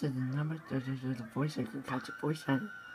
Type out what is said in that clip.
to the number, to the, voice, I can catch a voice on it.